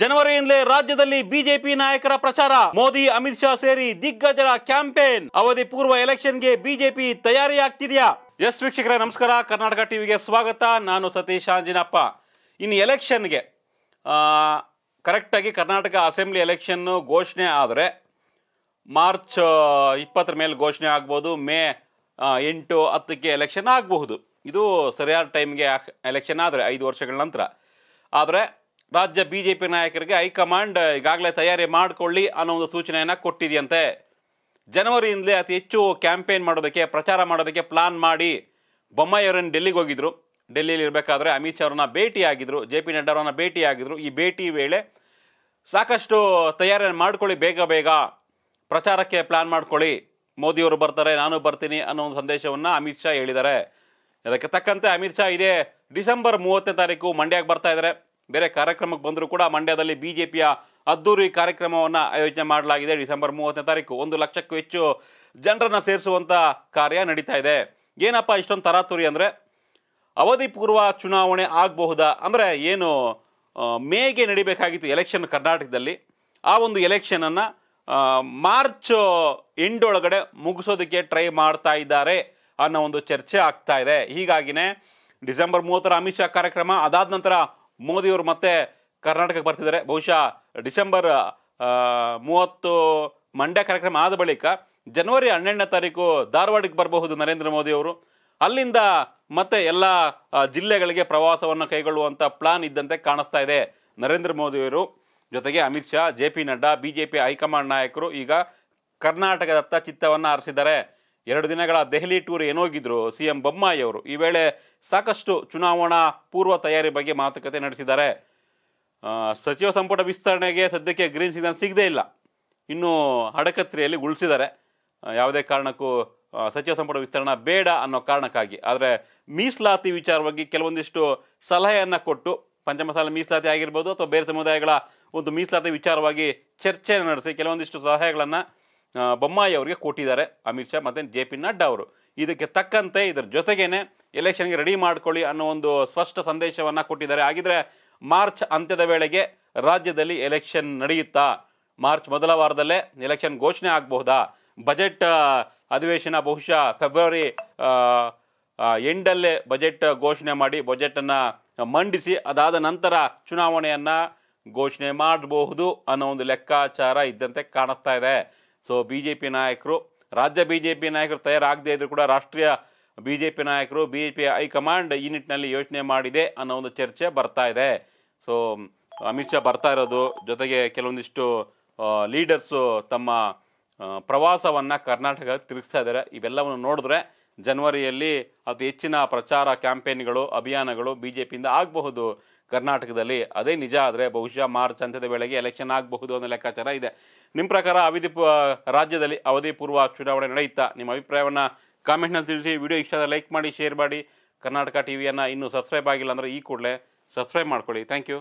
ಜನವರಿಯಿಂದಲೇ ರಾಜ್ಯದಲ್ಲಿ ಬಿಜೆಪಿ ನಾಯಕರ ಪ್ರಚಾರ. ಮೋದಿ, ಅಮಿತ್ ಶಾ ಸೇರಿ ದಿಗ್ಗಜರ ಕ್ಯಾಂಪೇನ್. ಅವಧಿ ಪೂರ್ವ ಎಲೆಕ್ಷನ್ಗೆ ಬಿಜೆಪಿ ತಯಾರಿ ಆಗ್ತಿದೆಯಾ ಎಸ್ ವೀಕ್ಷಕರೇ, ನಮಸ್ಕಾರ. ಕರ್ನಾಟಕ ಟಿವಿಗೆ ಸ್ವಾಗತ. ನಾನು ಸತೀಶ್ ಆಂಜಿನಪ್ಪ. ಇನ್ನು ಎಲೆಕ್ಷನ್ಗೆ ಕರೆಕ್ಟಾಗಿ ಕರ್ನಾಟಕ ಅಸೆಂಬ್ಲಿ ಎಲೆಕ್ಷನ್ನು ಘೋಷಣೆ ಆದರೆ, ಮಾರ್ಚ್ ಇಪ್ಪತ್ತರ ಮೇಲೆ ಘೋಷಣೆ ಆಗ್ಬೋದು. ಮೇ ಎಂಟು, ಹತ್ತಕ್ಕೆ ಎಲೆಕ್ಷನ್ ಆಗಬಹುದು. ಇದು ಸರಿಯಾದ ಟೈಮ್ಗೆ ಎಲೆಕ್ಷನ್ ಆದರೆ ಐದು ವರ್ಷಗಳ ನಂತರ. ಆದರೆ ರಾಜ್ಯ ಬಿಜೆಪಿ ನಾಯಕರಿಗೆ ಹೈಕಮಾಂಡ್ ಈಗಾಗಲೇ ತಯಾರಿ ಮಾಡಿಕೊಳ್ಳಿ ಅನ್ನೋ ಒಂದು ಸೂಚನೆಯನ್ನು ಕೊಟ್ಟಿದೆಯಂತೆ. ಜನವರಿಯಿಂದಲೇ ಅತಿ ಹೆಚ್ಚು ಕ್ಯಾಂಪೇನ್ ಮಾಡೋದಕ್ಕೆ, ಪ್ರಚಾರ ಮಾಡೋದಕ್ಕೆ ಪ್ಲಾನ್ ಮಾಡಿ ಬೊಮ್ಮಾಯಿಯವರನ್ನು ಡೆಲ್ಲಿಗೆ ಹೋಗಿದ್ರು. ಡೆಲ್ಲಿಯಲ್ಲಿ ಇರಬೇಕಾದ್ರೆ ಅಮಿತ್ ಶಾ ಅವರನ್ನ ಭೇಟಿಯಾಗಿದ್ರು, ಜೆ ಪಿ ನಡ್ಡಾ ಅವರನ್ನ ಭೇಟಿಯಾಗಿದ್ರು. ಈ ಭೇಟಿ ವೇಳೆ ಸಾಕಷ್ಟು ತಯಾರಿಯನ್ನು ಮಾಡ್ಕೊಳ್ಳಿ, ಬೇಗ ಬೇಗ. ಪ್ರಚಾರಕ್ಕೆ ಪ್ಲಾನ್ ಮಾಡ್ಕೊಳ್ಳಿ. ಮೋದಿಯವರು ಬರ್ತಾರೆ, ನಾನು ಬರ್ತೀನಿ ಅನ್ನೋ ಒಂದು ಸಂದೇಶವನ್ನು ಅಮಿತ್ ಶಾ ಹೇಳಿದ್ದಾರೆ. ಅದಕ್ಕೆ ತಕ್ಕಂತೆ ಅಮಿತ್ ಶಾ ಇದೇ ಡಿಸೆಂಬರ್ ಮೂವತ್ತನೇ ತಾರೀಕು ಮಂಡ್ಯಕ್ಕೆ ಬರ್ತಾ ಇದ್ದಾರೆ. ಬೇರೆ ಕಾರ್ಯಕ್ರಮಕ್ಕೆ ಬಂದರೂ ಕೂಡ ಮಂಡ್ಯದಲ್ಲಿ ಬಿಜೆಪಿಯ ಅದ್ದೂರಿ ಕಾರ್ಯಕ್ರಮವನ್ನು ಆಯೋಜನೆ ಮಾಡಲಾಗಿದೆ. ಡಿಸೆಂಬರ್ ಮೂವತ್ತನೇ ತಾರೀಕು ಒಂದು ಲಕ್ಷಕ್ಕೂ ಹೆಚ್ಚು ಜನರನ್ನು ಸೇರಿಸುವಂಥ ಕಾರ್ಯ ನಡೀತಾ ಇದೆ. ಏನಪ್ಪ ಇಷ್ಟೊಂದು ತರಾತುರಿ ಅಂದರೆ? ಅವಧಿ ಪೂರ್ವ ಚುನಾವಣೆ ಆಗಬಹುದಾ? ಅಂದರೆ ಏನು ಮೇಗೆ ನಡಿಬೇಕಾಗಿತ್ತು ಎಲೆಕ್ಷನ್ ಕರ್ನಾಟಕದಲ್ಲಿ. ಆ ಒಂದು ಎಲೆಕ್ಷನನ್ನು ಮಾರ್ಚ್ ಎಂಡ್ ಒಳಗಡೆ ಮುಗಿಸೋದಕ್ಕೆ ಟ್ರೈ ಮಾಡ್ತಾ ಇದ್ದಾರೆ ಅನ್ನೋ ಒಂದು ಚರ್ಚೆ ಆಗ್ತಾ ಇದೆ. ಹೀಗಾಗಿನೇ ಡಿಸೆಂಬರ್ ಮೂವತ್ತರ ಅಮಿತ್ ಶಾ ಕಾರ್ಯಕ್ರಮ ಅದಾದ ನಂತರ ಮೋದಿಯವರು ಮತ್ತೆ ಕರ್ನಾಟಕಕ್ಕೆ ಬರ್ತಿದ್ದಾರೆ. ಬಹುಶಃ ಡಿಸೆಂಬರ್ ಮೂವತ್ತು ಮಂಡ್ಯ ಕಾರ್ಯಕ್ರಮ ಆದ ಬಳಿಕ ಜನವರಿ ಹನ್ನೆರಡನೇ ತಾರೀಕು ಧಾರವಾಡಕ್ಕೆ ಬರಬಹುದು ನರೇಂದ್ರ ಮೋದಿ ಅವರು ಅಲ್ಲಿಂದ ಮತ್ತೆ ಎಲ್ಲ ಜಿಲ್ಲೆಗಳಿಗೆ ಪ್ರವಾಸವನ್ನು ಕೈಗೊಳ್ಳುವಂಥ ಪ್ಲಾನ್ ಇದ್ದಂತೆ ಕಾಣಿಸ್ತಾ ಇದೆ ನರೇಂದ್ರ ಮೋದಿಯವರು. ಜೊತೆಗೆ Amit Shah, J P Nadda BJP high command ನಾಯಕರು ಈಗ ಕರ್ನಾಟಕದತ್ತ ಚಿತ್ತವನ್ನು ಹರಿಸಿದ್ದಾರೆ ಎರಡು ದಿನಗಳ ದೆಹಲಿ ಟೂರ್ ಏನೋಗಿದ್ರು ಸಿ ಎಂ ಬೊಮ್ಮಾಯಿ ಅವರು. ಈ ವೇಳೆ ಸಾಕಷ್ಟು ಚುನಾವಣಾ ಪೂರ್ವ ತಯಾರಿ ಬಗ್ಗೆ ಮಾತುಕತೆ ನಡೆಸಿದ್ದಾರೆ. ಸಚಿವ ಸಂಪುಟ ವಿಸ್ತರಣೆಗೆ ಸದ್ಯಕ್ಕೆ ಗ್ರೀನ್ ಸಿಗ್ನಲ್ ಸಿಗದೇ ಇಲ್ಲ. ಇನ್ನು ಹಡಕತ್ರಿಯಲ್ಲಿ ಉಳಿಸಿದ್ದಾರೆ. ಯಾವುದೇ ಕಾರಣಕ್ಕೂ ಸಚಿವ ಸಂಪುಟ ವಿಸ್ತರಣೆ ಬೇಡ ಅನ್ನೋ ಕಾರಣಕ್ಕಾಗಿ. ಆದರೆ ಮೀಸಲಾತಿ ವಿಚಾರವಾಗಿ ಕೆಲವೊಂದಿಷ್ಟು ಸಲಹೆಯನ್ನು ಕೊಟ್ಟು, ಪಂಚಮಸಾಲ ಮೀಸಲಾತಿ ಆಗಿರ್ಬೋದು ಅಥವಾ ಬೇರೆ ಸಮುದಾಯಗಳ ಒಂದು ಮೀಸಲಾತಿ ವಿಚಾರವಾಗಿ ಚರ್ಚೆ ನಡೆಸಿ ಕೆಲವೊಂದಿಷ್ಟು ಸಲಹೆಗಳನ್ನ ಬೊಮ್ಮಾಯಿ ಅವರಿಗೆ ಕೊಟ್ಟಿದ್ದಾರೆ ಅಮಿತ್ ಶಾ ಮತ್ತೆ ಜೆ ಪಿ ನಡ್ಡಾ ಅವರು. ಇದಕ್ಕೆ ತಕ್ಕಂತೆ ಇದರ ಜೊತೆಗೇನೆ ಎಲೆಕ್ಷನ್ಗೆ ರೆಡಿ ಮಾಡ್ಕೊಳ್ಳಿ ಅನ್ನೋ ಒಂದು ಸ್ಪಷ್ಟ ಸಂದೇಶವನ್ನು ಕೊಟ್ಟಿದ್ದಾರೆ. ಹಾಗಿದ್ರೆ ಮಾರ್ಚ್ ಅಂತ್ಯದ ವೇಳೆಗೆ ರಾಜ್ಯದಲ್ಲಿ ಎಲೆಕ್ಷನ್ ನಡೆಯುತ್ತಾ? ಮಾರ್ಚ್ ಮೊದಲ ವಾರದಲ್ಲೇ ಎಲೆಕ್ಷನ್ ಘೋಷಣೆ ಆಗಬಹುದಾ? ಬಜೆಟ್ ಅಧಿವೇಶನ ಬಹುಶಃ ಫೆಬ್ರವರಿ ಎಂಡಲ್ಲೇ ಬಜೆಟ್ ಘೋಷಣೆ ಮಾಡಿ ಬಜೆಟನ್ನು ಮಂಡಿಸಿ ಅದಾದ ನಂತರ ಚುನಾವಣೆಯನ್ನು ಘೋಷಣೆ ಮಾಡಬಹುದು ಅನ್ನೋ ಒಂದು ಲೆಕ್ಕಾಚಾರ ಇದ್ದಂತೆ ಕಾಣಿಸ್ತಾ ಇದೆ. ಸೊ ಬಿ ಜೆ ಪಿ ನಾಯಕರು, ರಾಜ್ಯ ಬಿ ಜೆ ಪಿ ನಾಯಕರು ತಯಾರಾಗದೇ ಇದ್ರು ಕೂಡ ರಾಷ್ಟ್ರೀಯ ಬಿ ಜೆ ಪಿ ನಾಯಕರು B J P high command ಈ ನಿಟ್ಟಿನಲ್ಲಿ ಯೋಚನೆ ಮಾಡಿದೆ ಅನ್ನೋ ಒಂದು ಚರ್ಚೆ ಬರ್ತಾ ಇದೆ. ಸೊ ಅಮಿತ್ ಶಾ ಬರ್ತಾ ಇರೋದು, ಜೊತೆಗೆ ಕೆಲವೊಂದಿಷ್ಟು ಲೀಡರ್ಸು ತಮ್ಮ ಪ್ರವಾಸವನ್ನು ಕರ್ನಾಟಕ ತಿರುಗಿಸ್ತಾ ಇದ್ದಾರೆ. ಇವೆಲ್ಲವನ್ನು ನೋಡಿದ್ರೆ ಜನವರಿಯಲ್ಲಿ ಅತಿ ಹೆಚ್ಚಿನ ಪ್ರಚಾರ ಕ್ಯಾಂಪೇನ್ಗಳು, ಅಭಿಯಾನಗಳು ಬಿ ಜೆ ಪಿಯಿಂದ ಆಗಬಹುದು. ಕರ್ನಾಟಕದಲ್ಲಿ ಅದೇ ನಿಜ ಆದರೆ ಬಹುಶಃ ಮಾರ್ಚ್ ಅಂತ್ಯದ ವೇಳೆಗೆ ಎಲೆಕ್ಷನ್ ಆಗಬಹುದು ಅನ್ನೋ ಲೆಕ್ಕಾಚಾರ ಇದೆ. ನಿಮ್ಮ ಪ್ರಕಾರ ಅವಧಿ ರಾಜ್ಯದಲ್ಲಿ ಅವಧಿ ಪೂರ್ವ ಚುನಾವಣೆ ನಡೆಯುತ್ತಾ? ನಿಮ್ಮ ಅಭಿಪ್ರಾಯವನ್ನು ಕಾಮೆಂಟ್ನಲ್ಲಿ ತಿಳಿಸಿ. ವಿಡಿಯೋ ಇಷ್ಟ ಲೈಕ್ ಮಾಡಿ ಶೇರ್ ಮಾಡಿ. ಕರ್ನಾಟಕ ಟಿವಿಯನ್ನು ಇನ್ನೂ ಸಬ್ಸ್ಕ್ರೈಬ್ ಆಗಿಲ್ಲ ಅಂದರೆ ಈ ಕೂಡಲೇ ಸಬ್ಸ್ಕ್ರೈಬ್ ಮಾಡ್ಕೊಳ್ಳಿ. Thank you